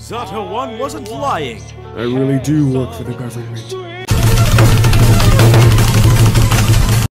Zata 1 wasn't lying. I really do work for the government.